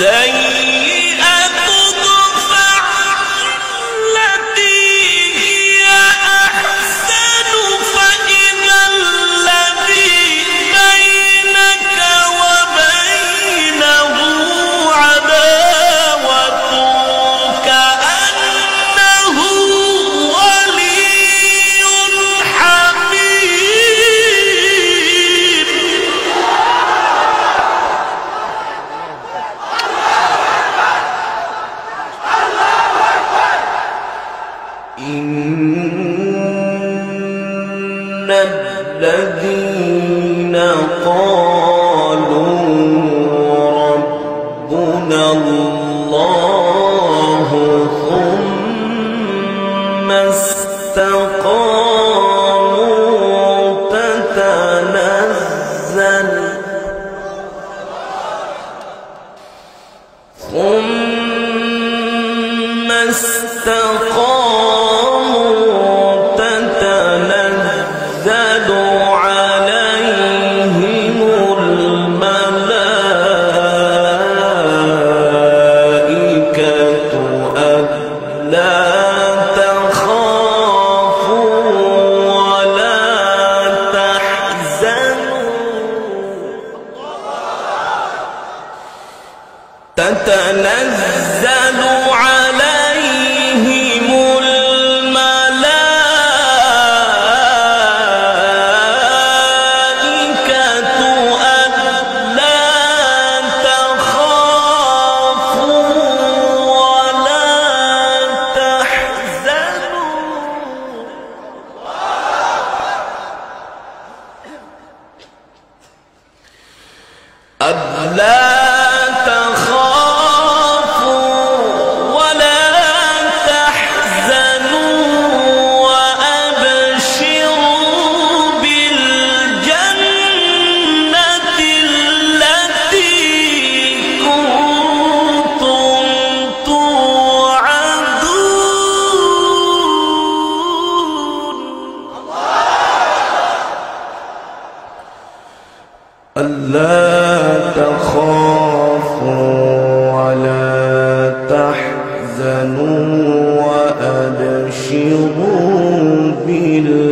السيئة. إن الذين وأحزنوا وأبشروا بالله.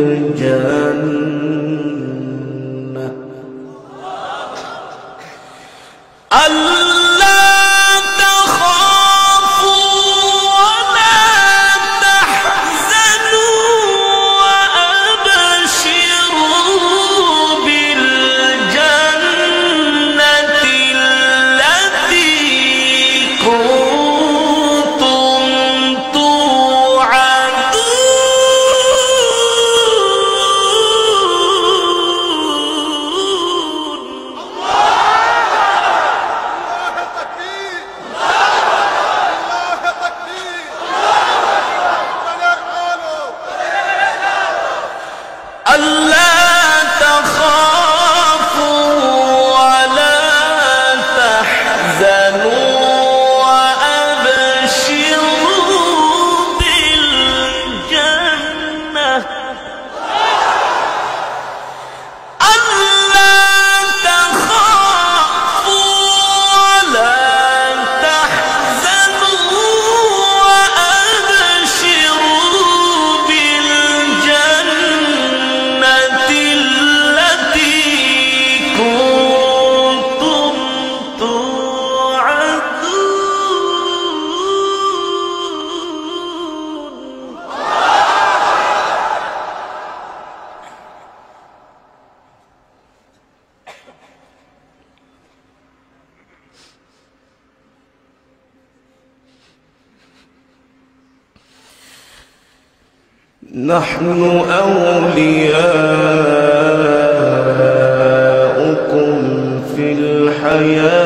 نحن أولياؤكم في الحياة.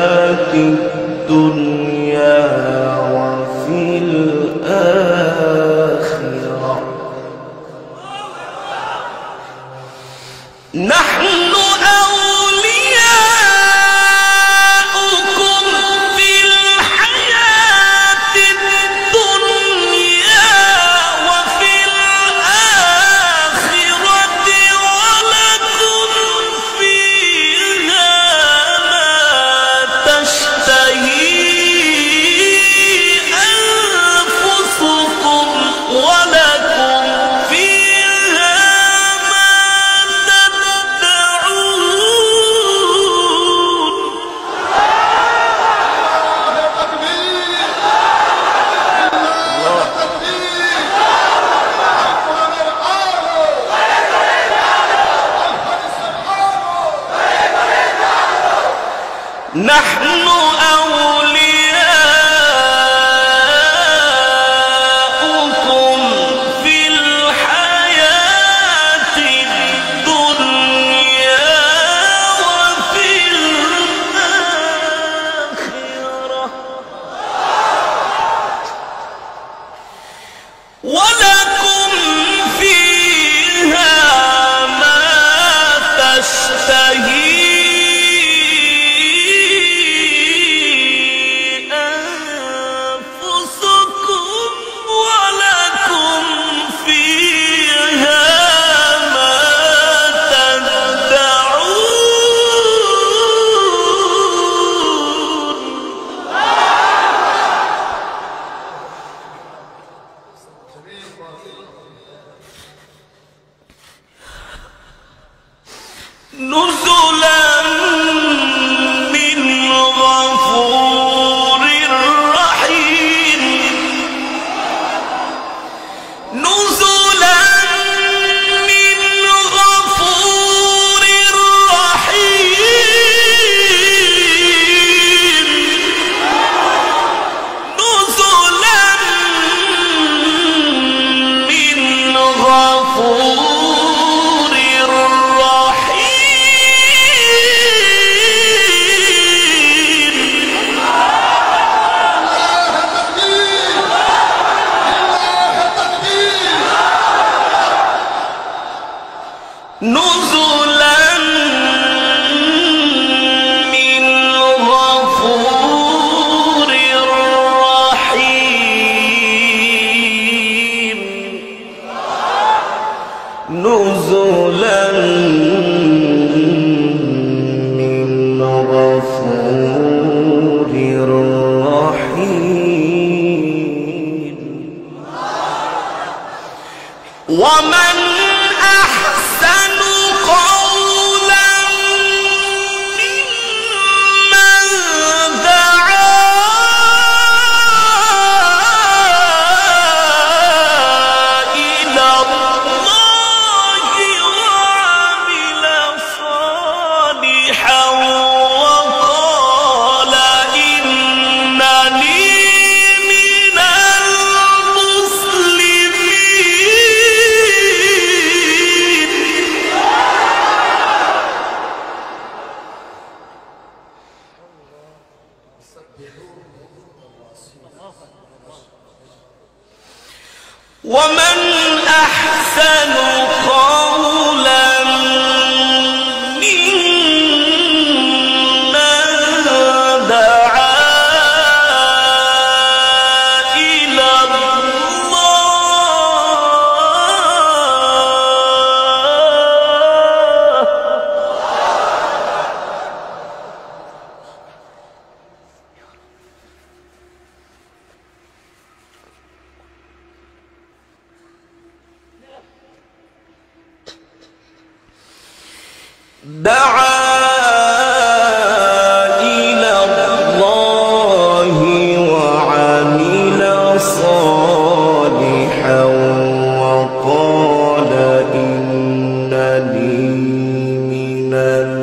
Amen.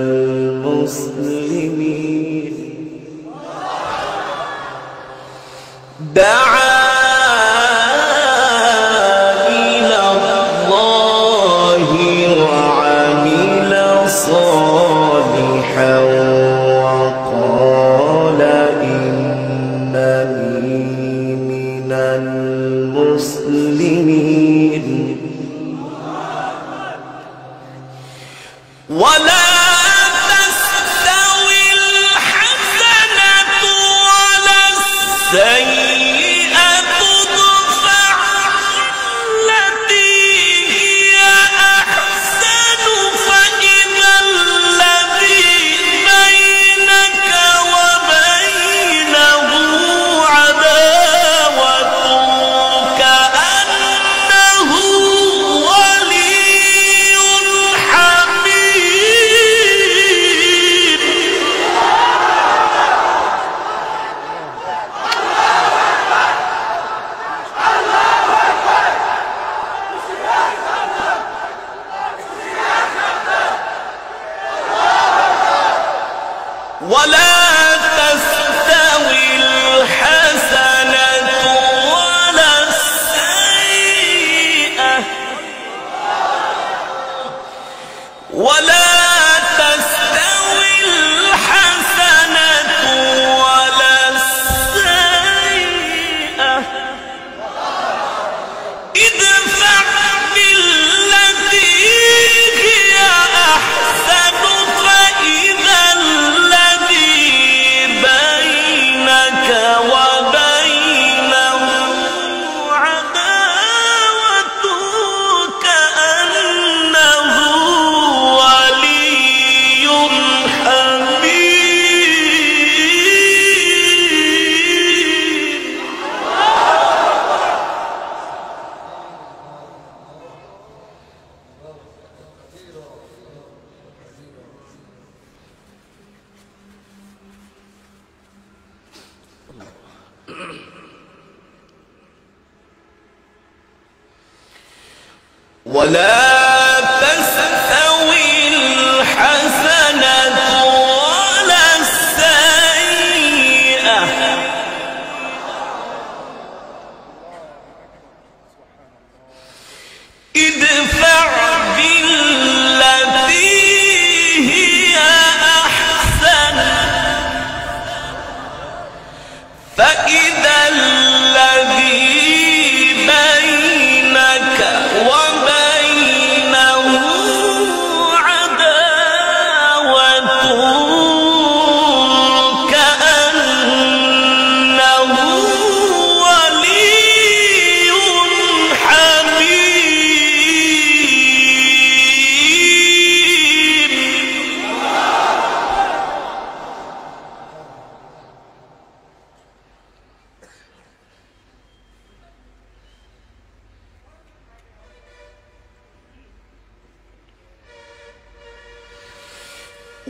İde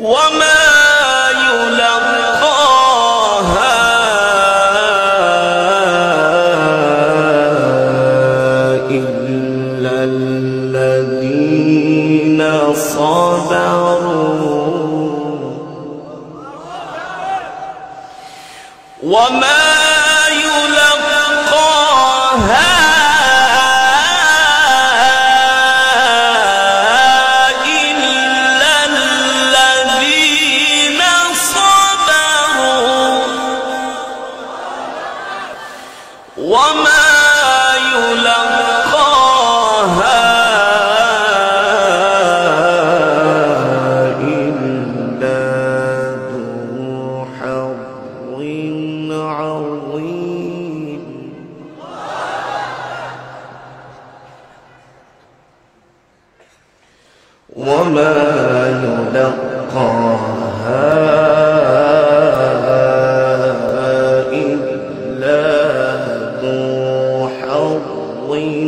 وما الضالين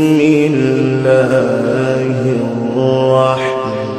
الله الرحمن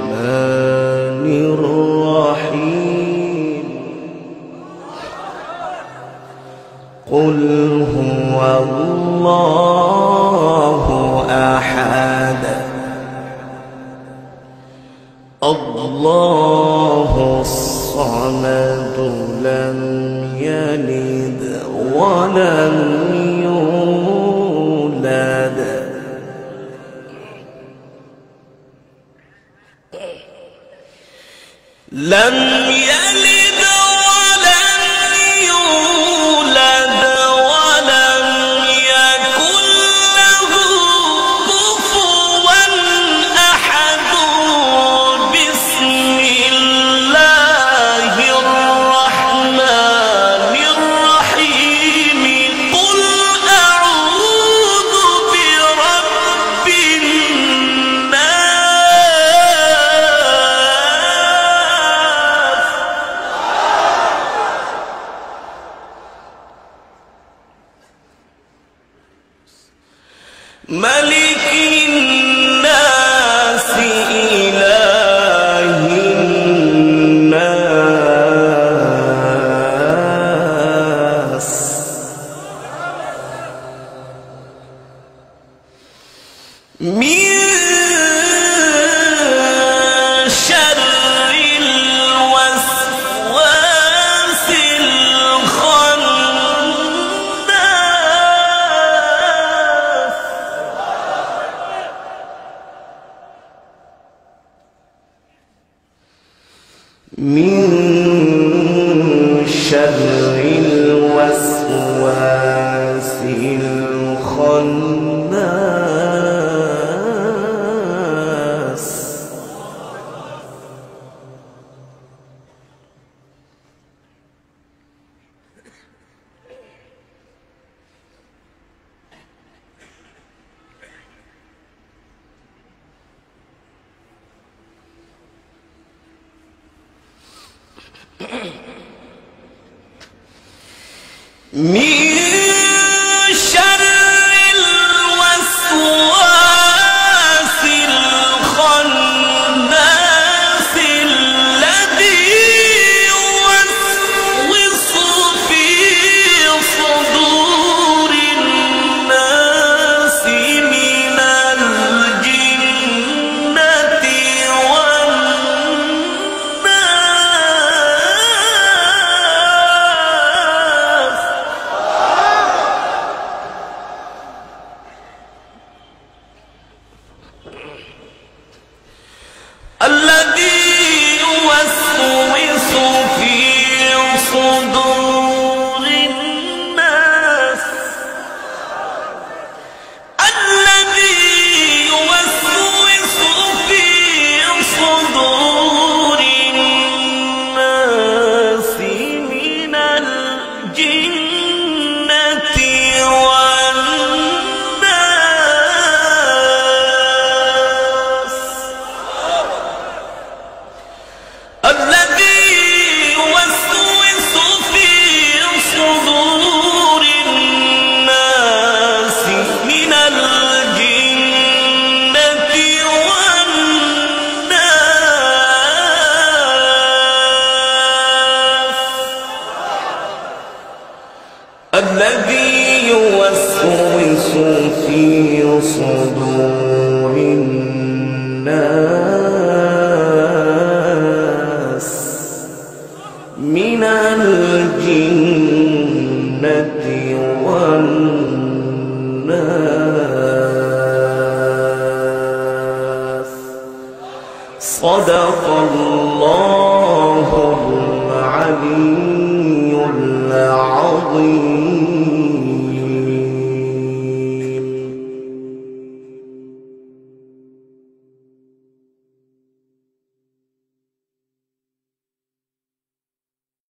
في صدور